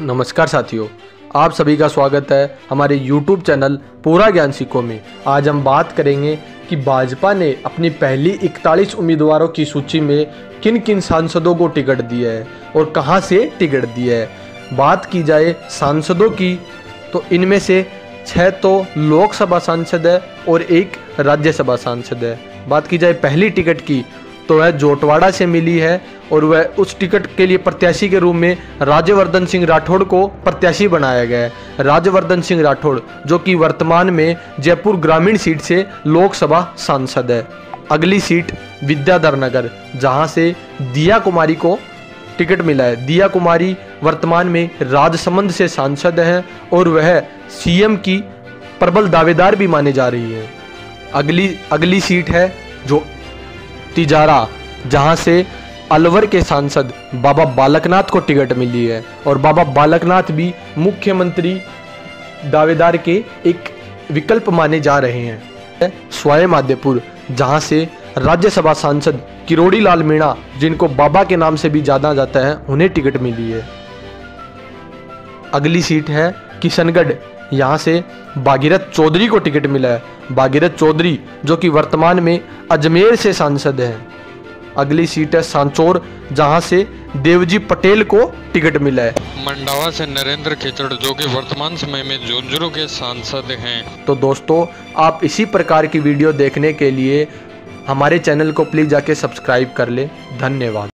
नमस्कार साथियों, आप सभी का स्वागत है हमारे YouTube चैनल पूरा ज्ञान सीखो में। आज हम बात करेंगे कि भाजपा ने अपनी पहली 41 उम्मीदवारों की सूची में किन किन सांसदों को टिकट दिया है और कहाँ से टिकट दिया है। बात की जाए सांसदों की तो इनमें से छः तो लोकसभा सांसद है और एक राज्यसभा सांसद है। बात की जाए पहली टिकट की तो वह जोटवाड़ा से मिली है और वह उस टिकट के लिए प्रत्याशी के रूप में राज्यवर्धन सिंह राठौड़ को प्रत्याशी बनाया गया है। राज्यवर्धन सिंह राठौड़, जो कि वर्तमान में जयपुर ग्रामीण सीट से लोकसभा सांसद है। अगली सीट विद्याधर नगर, जहाँ से दिया कुमारी को टिकट मिला है। दिया कुमारी वर्तमान में राजसमंद से सांसद हैं और वह सीएम की प्रबल दावेदार भी माने जा रही है। अगली अगली सीट है जो तिजारा, जहाँ से अलवर के सांसद बाबा बालकनाथ को टिकट मिली है और बाबा बालकनाथ भी मुख्यमंत्री दावेदार के एक विकल्प माने जा रहे हैं। स्वयं माध्यपुर जहाँ से राज्यसभा सांसद किरोड़ी लाल मीणा, जिनको बाबा के नाम से भी जाना जाता है, उन्हें टिकट मिली है। अगली सीट है किशनगढ़, यहाँ से बागीरथ चौधरी को टिकट मिला है। बागीरथ चौधरी, जो कि वर्तमान में अजमेर से सांसद हैं। अगली सीट है सांचौर जहाँ से देवजी पटेल को टिकट मिला है। मंडावा से नरेंद्र खेचड़ जो कि वर्तमान समय में झुंझुनू के सांसद हैं। तो दोस्तों आप इसी प्रकार की वीडियो देखने के लिए हमारे चैनल को प्लीज़ जाके सब्सक्राइब कर ले। धन्यवाद।